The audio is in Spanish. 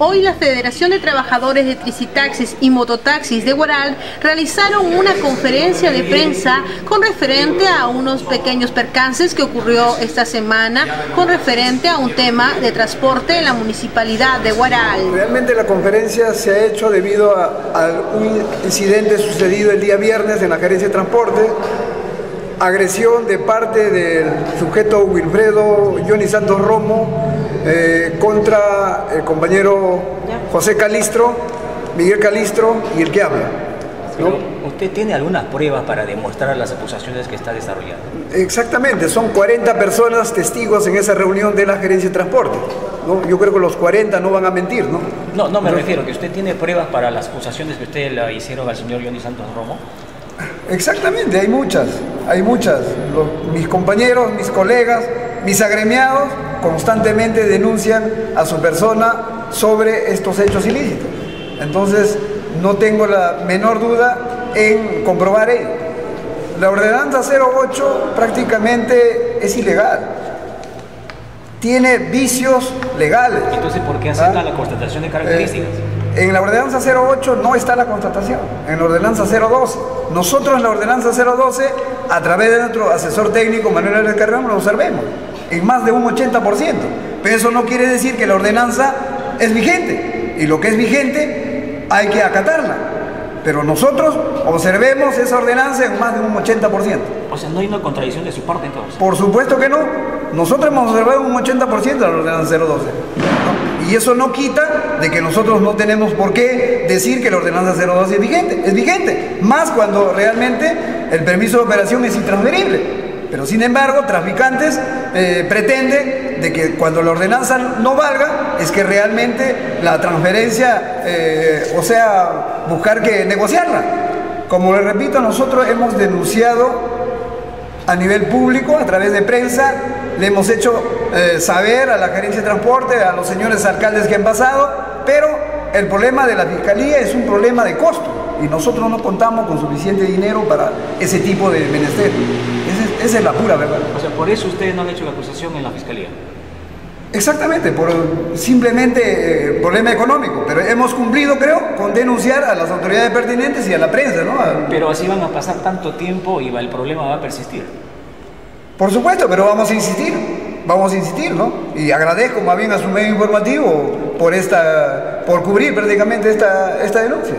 Hoy la Federación de Trabajadores de Tricitaxis y Mototaxis de Guaral realizaron una conferencia de prensa con referente a unos pequeños percances que ocurrió esta semana con referente a un tema de transporte en la municipalidad de Guaral. Realmente la conferencia se ha hecho debido a, un incidente sucedido el día viernes en la gerencia de transporte agresión de parte del sujeto Wilfredo Johnny Santos Romo eh, contra el compañero José Calistro, Miguel Calistro y el que habla. ¿Usted tiene algunas pruebas para demostrar las acusaciones que está desarrollando? Exactamente, son 40 personas testigos en esa reunión de la gerencia de transporte. Yo creo que los 40 no van a mentir, ¿no? No, no me refiero, que usted tiene pruebas para las acusaciones que usted le hicieron al señor Johnny Santos Romo. Exactamente, hay muchas, hay muchas. mis compañeros, mis colegas, mis agremiados constantemente denuncian a su persona sobre estos hechos ilícitos. Entonces, no tengo la menor duda en comprobar ello. La ordenanza 08 prácticamente es ilegal. Tiene vicios legales. Entonces, ¿por qué acepta ¿Ah? la constatación de características? Eh, en la ordenanza 08 no está la constatación, en la ordenanza 012. Nosotros en la ordenanza 012, a través de nuestro asesor técnico Manuel Álvarez Carrera, lo observemos en más de un 80%. Pero eso no quiere decir que la ordenanza es vigente. Y lo que es vigente hay que acatarla. Pero nosotros observemos esa ordenanza en más de un 80%. O sea, no hay una contradicción de su parte entonces. Por supuesto que no. Nosotros hemos observado un 80% de la ordenanza 012. Y eso no quita de que nosotros no tenemos por qué decir que la ordenanza 012 es vigente. Es vigente. Más cuando realmente el permiso de operación es intransferible. Pero sin embargo, traficantes eh, pretenden de que cuando la ordenanza no valga, es que realmente la transferencia, eh, o sea, buscar que negociarla. Como le repito, nosotros hemos denunciado a nivel público, a través de prensa, le hemos hecho eh, saber a la gerencia de transporte, a los señores alcaldes que han pasado, pero el problema de la fiscalía es un problema de costo y nosotros no contamos con suficiente dinero para ese tipo de menester. Esa es, la pura verdad. O sea, por eso ustedes no han hecho la acusación en la fiscalía. Exactamente, por simplemente eh, problema económico, pero hemos cumplido, creo, con denunciar a las autoridades pertinentes y a la prensa, ¿no? Pero así van a pasar tanto tiempo y el problema va a persistir. Por supuesto, pero vamos a insistir, vamos a insistir, ¿no? Y agradezco más bien a su medio informativo por esta, por cubrir prácticamente esta, esta denuncia.